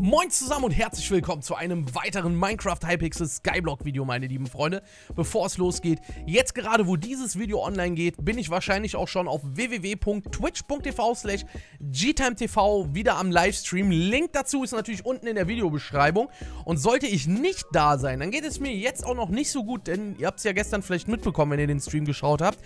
Moin zusammen und herzlich willkommen zu einem weiteren Minecraft Hypixel Skyblock Video, meine lieben Freunde. Bevor es losgeht, jetzt gerade wo dieses Video online geht, bin ich wahrscheinlich auch schon auf www.twitch.tv slash gtimetv wieder am Livestream. Link dazu ist natürlich unten in der Videobeschreibung. Und sollte ich nicht da sein, dann geht es mir jetzt auch noch nicht so gut, denn ihr habt es ja gestern vielleicht mitbekommen, wenn ihr den Stream geschaut habt.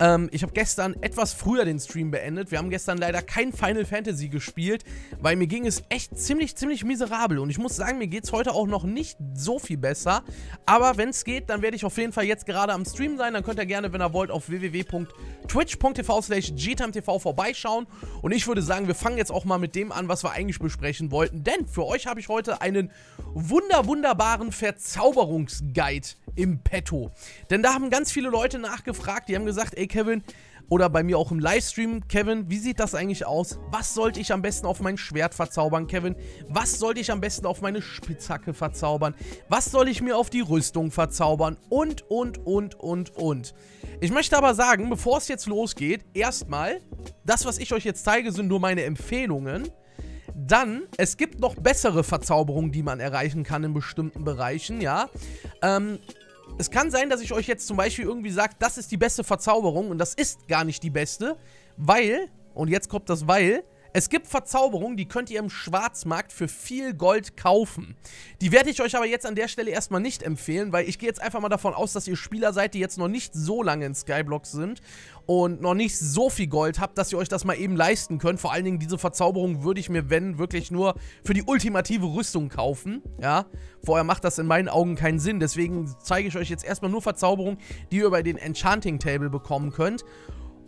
Ähm, ich habe gestern etwas früher den Stream beendet. Wir haben gestern leider kein Final Fantasy gespielt, weil mir ging es echt ziemlich, ziemlich miserabel. Und ich muss sagen, mir geht es heute auch noch nicht so viel besser. Aber wenn es geht, dann werde ich auf jeden Fall jetzt gerade am Stream sein. Dann könnt ihr gerne, wenn ihr wollt, auf www.twitch.tv slash gtimetv vorbeischauen. Und ich würde sagen, wir fangen jetzt auch mal mit dem an, was wir eigentlich besprechen wollten. Denn für euch habe ich heute einen wunder, wunderbaren Verzauberungsguide im Petto. Denn da haben ganz viele Leute nachgefragt, die haben gesagt, ey Kevin, oder bei mir auch im Livestream, Kevin, wie sieht das eigentlich aus? Was sollte ich am besten auf mein Schwert verzaubern, Kevin? Was sollte ich am besten auf meine Spitzhacke verzaubern? Was soll ich mir auf die Rüstung verzaubern? Und, und, und, und, und. Ich möchte aber sagen, bevor es jetzt losgeht, erstmal, das, was ich euch jetzt zeige, sind nur meine Empfehlungen. Dann, es gibt noch bessere Verzauberungen, die man erreichen kann in bestimmten Bereichen, ja. Ähm, es kann sein, dass ich euch jetzt zum Beispiel irgendwie sage, das ist die beste Verzauberung und das ist gar nicht die beste, weil, und jetzt kommt das Weil, es gibt Verzauberungen, die könnt ihr im Schwarzmarkt für viel Gold kaufen. Die werde ich euch aber jetzt an der Stelle erstmal nicht empfehlen, weil ich gehe jetzt einfach mal davon aus, dass ihr Spieler seid, die jetzt noch nicht so lange in Skyblock sind und noch nicht so viel Gold habt, dass ihr euch das mal eben leisten könnt. Vor allen Dingen diese Verzauberung würde ich mir, wenn, wirklich nur für die ultimative Rüstung kaufen. Ja, vorher macht das in meinen Augen keinen Sinn. Deswegen zeige ich euch jetzt erstmal nur Verzauberungen, die ihr über den Enchanting Table bekommen könnt.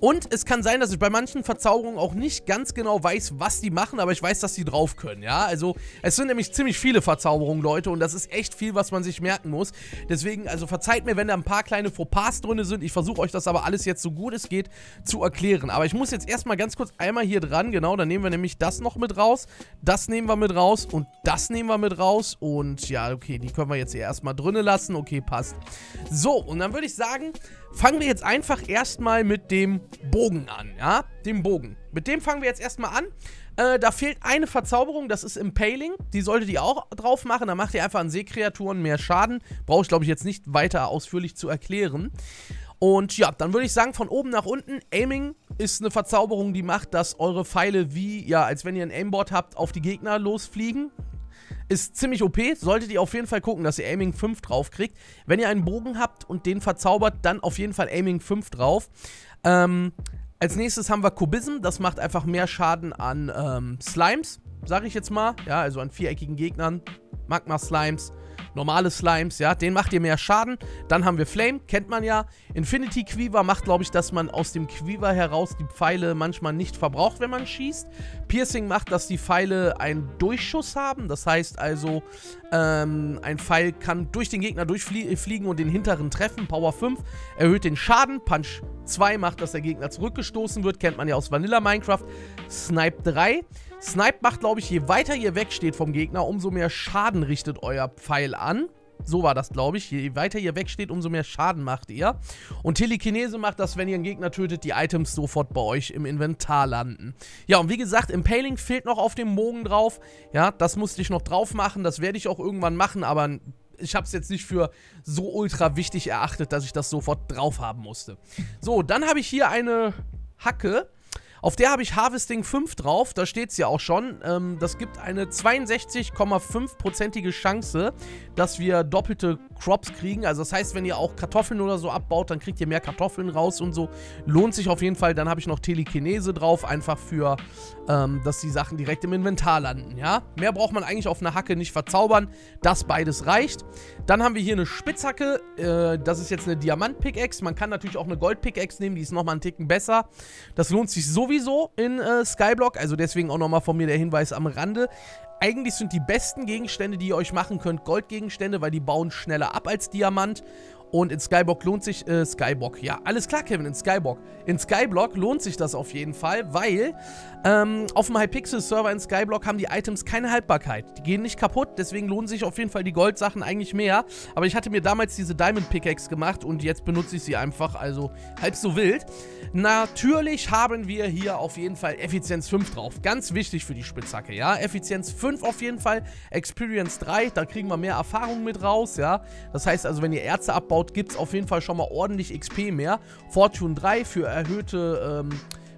Und es kann sein, dass ich bei manchen Verzauberungen auch nicht ganz genau weiß, was die machen, aber ich weiß, dass die drauf können, ja? Also, es sind nämlich ziemlich viele Verzauberungen, Leute, und das ist echt viel, was man sich merken muss. Deswegen, also verzeiht mir, wenn da ein paar kleine Fauxpas drin sind. Ich versuche euch das aber alles jetzt so gut es geht zu erklären. Aber ich muss jetzt erstmal ganz kurz einmal hier dran, genau, dann nehmen wir nämlich das noch mit raus, das nehmen wir mit raus und das nehmen wir mit raus. Und ja, okay, die können wir jetzt hier erstmal drinnen lassen. Okay, passt. So, und dann würde ich sagen, fangen wir jetzt einfach erstmal mit dem Bogen an, ja? Dem Bogen. Mit dem fangen wir jetzt erstmal an. Äh, da fehlt eine Verzauberung, das ist Impaling. Die solltet ihr auch drauf machen. Da macht ihr einfach an Seekreaturen mehr Schaden. Brauche ich, glaube ich, jetzt nicht weiter ausführlich zu erklären. Und ja, dann würde ich sagen, von oben nach unten, Aiming ist eine Verzauberung, die macht, dass eure Pfeile wie, ja, als wenn ihr ein Aimboard habt, auf die Gegner losfliegen. Ist ziemlich OP. Solltet ihr auf jeden Fall gucken, dass ihr Aiming 5 drauf kriegt. Wenn ihr einen Bogen habt und den verzaubert, dann auf jeden Fall Aiming 5 drauf. Ähm, als nächstes haben wir Kubism. Das macht einfach mehr Schaden an ähm, Slimes, sage ich jetzt mal. Ja, also an viereckigen Gegnern. Magma-Slimes normale Slimes, ja, den macht ihr mehr Schaden. Dann haben wir Flame, kennt man ja. Infinity Quiver macht, glaube ich, dass man aus dem Quiver heraus die Pfeile manchmal nicht verbraucht, wenn man schießt. Piercing macht, dass die Pfeile einen Durchschuss haben. Das heißt also, ähm, ein Pfeil kann durch den Gegner durchfliegen und den hinteren treffen. Power 5 erhöht den Schaden. Punch 2 macht, dass der Gegner zurückgestoßen wird. Kennt man ja aus Vanilla Minecraft. Snipe 3 Snipe macht, glaube ich, je weiter ihr wegsteht vom Gegner, umso mehr Schaden richtet euer Pfeil an. So war das, glaube ich. Je weiter ihr wegsteht, umso mehr Schaden macht ihr. Und Telekinese macht das, wenn ihr einen Gegner tötet, die Items sofort bei euch im Inventar landen. Ja, und wie gesagt, Impaling fehlt noch auf dem Bogen drauf. Ja, das musste ich noch drauf machen. Das werde ich auch irgendwann machen, aber ich habe es jetzt nicht für so ultra wichtig erachtet, dass ich das sofort drauf haben musste. So, dann habe ich hier eine Hacke. Auf der habe ich Harvesting 5 drauf, da steht es ja auch schon. Ähm, das gibt eine 62,5%ige Chance, dass wir doppelte Crops kriegen. Also das heißt, wenn ihr auch Kartoffeln oder so abbaut, dann kriegt ihr mehr Kartoffeln raus und so. Lohnt sich auf jeden Fall. Dann habe ich noch Telekinese drauf, einfach für, ähm, dass die Sachen direkt im Inventar landen, ja. Mehr braucht man eigentlich auf einer Hacke nicht verzaubern. Das beides reicht. Dann haben wir hier eine Spitzhacke. Äh, das ist jetzt eine Diamant-Pickaxe. Man kann natürlich auch eine Gold-Pickaxe nehmen, die ist nochmal einen Ticken besser. Das lohnt sich so sowieso in äh, Skyblock, also deswegen auch nochmal von mir der Hinweis am Rande. Eigentlich sind die besten Gegenstände, die ihr euch machen könnt, Goldgegenstände, weil die bauen schneller ab als Diamant. Und in Skyblock lohnt sich, äh, Skyblock, ja, alles klar, Kevin, in Skyblock. In Skyblock lohnt sich das auf jeden Fall, weil ähm, auf dem Hypixel-Server in Skyblock haben die Items keine Haltbarkeit. Die gehen nicht kaputt, deswegen lohnen sich auf jeden Fall die Goldsachen eigentlich mehr. Aber ich hatte mir damals diese Diamond Pickaxe gemacht und jetzt benutze ich sie einfach, also halb so wild. Natürlich haben wir hier auf jeden Fall Effizienz 5 drauf. Ganz wichtig für die Spitzhacke, ja. Effizienz 5 auf jeden Fall, Experience 3, da kriegen wir mehr Erfahrung mit raus, ja. Das heißt also, wenn ihr Erze abbaut, gibt es auf jeden Fall schon mal ordentlich XP mehr. Fortune 3 für erhöhte, ähm,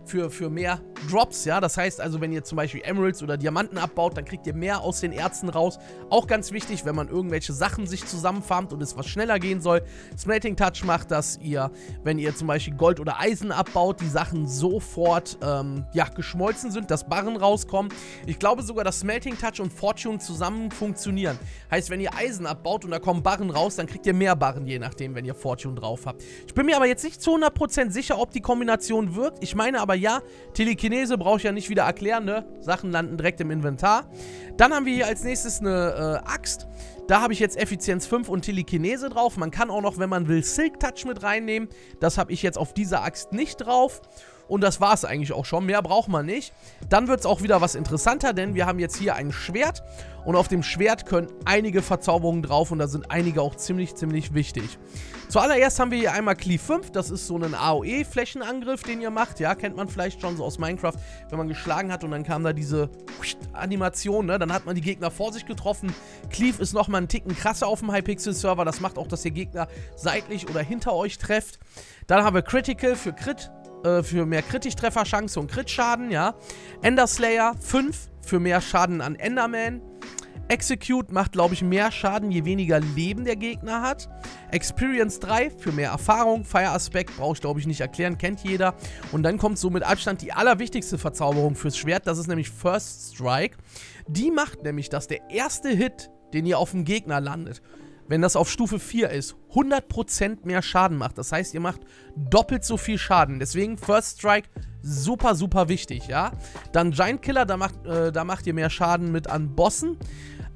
für, für mehr Drops, ja. Das heißt also, wenn ihr zum Beispiel Emeralds oder Diamanten abbaut, dann kriegt ihr mehr aus den Erzen raus. Auch ganz wichtig, wenn man irgendwelche Sachen sich zusammenfarmt und es was schneller gehen soll. Smelting Touch macht, dass ihr, wenn ihr zum Beispiel Gold oder Eisen abbaut, die Sachen sofort, ähm, ja, geschmolzen sind, dass Barren rauskommen. Ich glaube sogar, dass Smelting Touch und Fortune zusammen funktionieren. Heißt, wenn ihr Eisen abbaut und da kommen Barren raus, dann kriegt ihr mehr Barren, je nachdem, wenn ihr Fortune drauf habt. Ich bin mir aber jetzt nicht zu 100% sicher, ob die Kombination wirkt. Ich meine aber ja, Telekinese Telekinese brauche ich ja nicht wieder erklären, ne? Sachen landen direkt im Inventar. Dann haben wir hier als nächstes eine äh, Axt. Da habe ich jetzt Effizienz 5 und Telekinese drauf. Man kann auch noch, wenn man will, Silk Touch mit reinnehmen. Das habe ich jetzt auf dieser Axt nicht drauf. Und das war es eigentlich auch schon. Mehr braucht man nicht. Dann wird es auch wieder was interessanter, denn wir haben jetzt hier ein Schwert. Und auf dem Schwert können einige Verzauberungen drauf und da sind einige auch ziemlich, ziemlich wichtig. Zuallererst haben wir hier einmal Cleave 5. Das ist so ein AOE-Flächenangriff, den ihr macht. Ja, kennt man vielleicht schon so aus Minecraft, wenn man geschlagen hat und dann kam da diese Animation, ne? Dann hat man die Gegner vor sich getroffen. Cleave ist nochmal einen Ticken krasser auf dem Hypixel-Server. Das macht auch, dass ihr Gegner seitlich oder hinter euch trefft. Dann haben wir Critical für Crit äh, für mehr Kritisch-Trefferchance und Crit-Schaden, ja. Ender Slayer 5 für mehr Schaden an Enderman. Execute macht, glaube ich, mehr Schaden, je weniger Leben der Gegner hat. Experience 3 für mehr Erfahrung. Fire Aspekt brauche ich, glaube ich, nicht erklären, kennt jeder. Und dann kommt so mit Abstand die allerwichtigste Verzauberung fürs Schwert. Das ist nämlich First Strike. Die macht nämlich, dass der erste Hit, den ihr auf dem Gegner landet, wenn das auf Stufe 4 ist, 100% mehr Schaden macht. Das heißt, ihr macht doppelt so viel Schaden. Deswegen First Strike super, super wichtig, ja. Dann Giant Killer, da macht, äh, da macht ihr mehr Schaden mit an Bossen.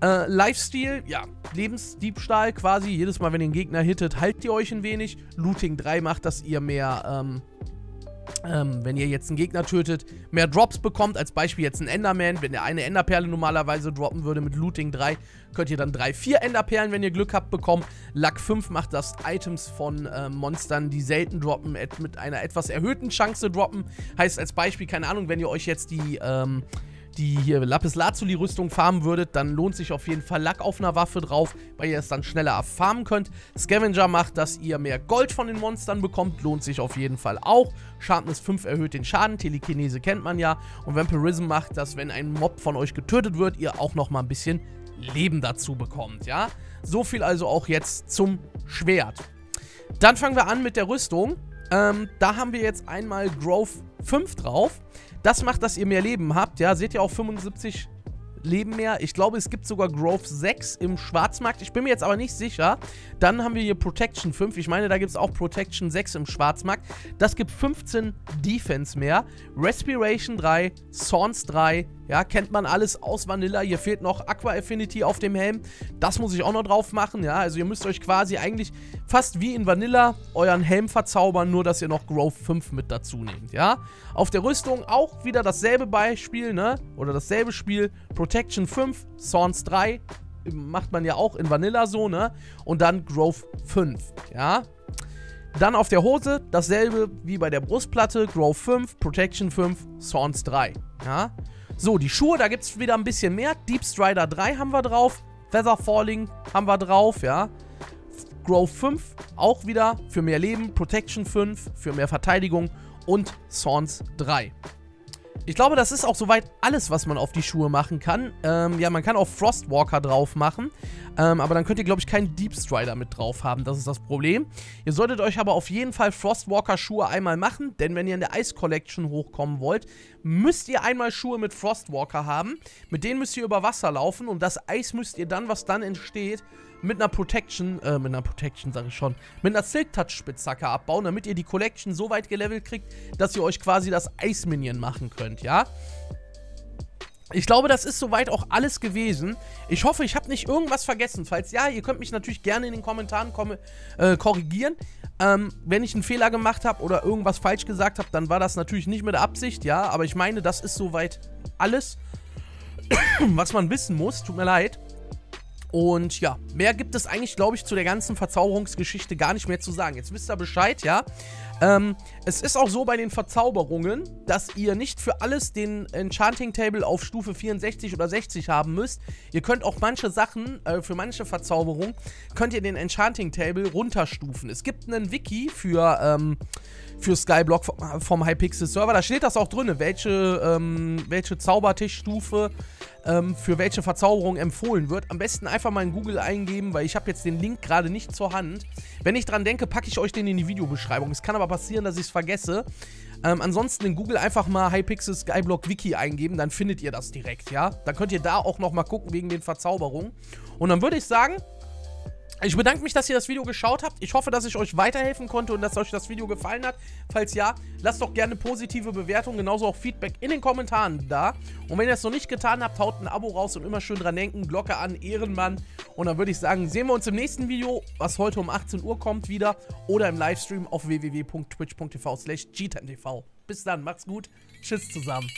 Äh, Lifesteal, ja, Lebensdiebstahl quasi. Jedes Mal, wenn ihr den Gegner hittet, haltet ihr euch ein wenig. Looting 3 macht, dass ihr mehr, ähm, ähm, wenn ihr jetzt einen Gegner tötet, mehr Drops bekommt. Als Beispiel jetzt ein Enderman. Wenn der eine Enderperle normalerweise droppen würde mit Looting 3, könnt ihr dann 3, 4 Enderperlen, wenn ihr Glück habt, bekommen. Luck 5 macht, dass Items von äh, Monstern, die selten droppen, mit einer etwas erhöhten Chance droppen. Heißt als Beispiel, keine Ahnung, wenn ihr euch jetzt die, ähm, die hier Lapis Lazuli Rüstung farmen würdet, dann lohnt sich auf jeden Fall Lack auf einer Waffe drauf, weil ihr es dann schneller farmen könnt. Scavenger macht, dass ihr mehr Gold von den Monstern bekommt, lohnt sich auf jeden Fall auch. Sharpness 5 erhöht den Schaden, Telekinese kennt man ja. Und Vampirism macht, dass wenn ein Mob von euch getötet wird, ihr auch nochmal ein bisschen Leben dazu bekommt, ja. So viel also auch jetzt zum Schwert. Dann fangen wir an mit der Rüstung. Ähm, da haben wir jetzt einmal Growth 5 drauf. Das macht, dass ihr mehr Leben habt. Ja, seht ihr auch 75 Leben mehr. Ich glaube, es gibt sogar Growth 6 im Schwarzmarkt. Ich bin mir jetzt aber nicht sicher. Dann haben wir hier Protection 5. Ich meine, da gibt es auch Protection 6 im Schwarzmarkt. Das gibt 15 Defense mehr. Respiration 3, Sons 3, ja, kennt man alles aus Vanilla. Hier fehlt noch Aqua Affinity auf dem Helm. Das muss ich auch noch drauf machen, ja. Also ihr müsst euch quasi eigentlich fast wie in Vanilla euren Helm verzaubern, nur dass ihr noch Growth 5 mit dazu nehmt, ja. Auf der Rüstung auch wieder dasselbe Beispiel, ne? Oder dasselbe Spiel. Protection 5, Sons 3. Macht man ja auch in Vanilla so, ne? Und dann Growth 5, ja. Dann auf der Hose dasselbe wie bei der Brustplatte. Growth 5, Protection 5, Sons 3, ja. So, die Schuhe, da gibt es wieder ein bisschen mehr. Deep Strider 3 haben wir drauf. Feather Falling haben wir drauf, ja. Growth 5 auch wieder für mehr Leben. Protection 5 für mehr Verteidigung. Und Sons 3. Ich glaube, das ist auch soweit alles, was man auf die Schuhe machen kann. Ähm, ja, man kann auch Frostwalker drauf machen. Ähm, aber dann könnt ihr, glaube ich, keinen Deep Strider mit drauf haben. Das ist das Problem. Ihr solltet euch aber auf jeden Fall Frostwalker Schuhe einmal machen. Denn wenn ihr in der Ice Collection hochkommen wollt, müsst ihr einmal Schuhe mit Frostwalker haben. Mit denen müsst ihr über Wasser laufen. Und das Eis müsst ihr dann, was dann entsteht, mit einer Protection, äh, mit einer Protection sage ich schon, mit einer Silk Touch Spitzhacke abbauen, damit ihr die Collection so weit gelevelt kriegt, dass ihr euch quasi das Eis Minion machen könnt, ja? ich glaube, das ist soweit auch alles gewesen. Ich hoffe, ich habe nicht irgendwas vergessen. Falls ja, ihr könnt mich natürlich gerne in den Kommentaren äh, korrigieren. Ähm, wenn ich einen Fehler gemacht habe oder irgendwas falsch gesagt habe, dann war das natürlich nicht mit Absicht, ja. Aber ich meine, das ist soweit alles, was man wissen muss. Tut mir leid. Und ja, mehr gibt es eigentlich, glaube ich, zu der ganzen Verzauberungsgeschichte gar nicht mehr zu sagen. Jetzt wisst ihr Bescheid, ja. Ähm, es ist auch so bei den Verzauberungen, dass ihr nicht für alles den Enchanting Table auf Stufe 64 oder 60 haben müsst. Ihr könnt auch manche Sachen, äh, für manche Verzauberungen, könnt ihr den Enchanting Table runterstufen. Es gibt einen Wiki für, ähm, für Skyblock vom, vom Hypixel Server. Da steht das auch drin, welche, ähm, welche Zaubertischstufe ähm, für welche Verzauberung empfohlen wird. Am besten einfach mal in Google eingeben, weil ich habe jetzt den Link gerade nicht zur Hand. Wenn ich dran denke, packe ich euch den in die Videobeschreibung. Es kann aber passieren, dass ich es vergesse. Ähm, ansonsten in Google einfach mal Hypixel Skyblock Wiki eingeben, dann findet ihr das direkt, ja? Dann könnt ihr da auch nochmal gucken wegen den Verzauberungen. Und dann würde ich sagen, ich bedanke mich, dass ihr das Video geschaut habt. Ich hoffe, dass ich euch weiterhelfen konnte und dass euch das Video gefallen hat. Falls ja, lasst doch gerne positive Bewertungen, genauso auch Feedback in den Kommentaren da. Und wenn ihr es noch nicht getan habt, haut ein Abo raus und immer schön dran denken, Glocke an, Ehrenmann. Und dann würde ich sagen, sehen wir uns im nächsten Video, was heute um 18 Uhr kommt wieder. Oder im Livestream auf www.twitch.tv slash gtantv. Bis dann, macht's gut. Tschüss zusammen.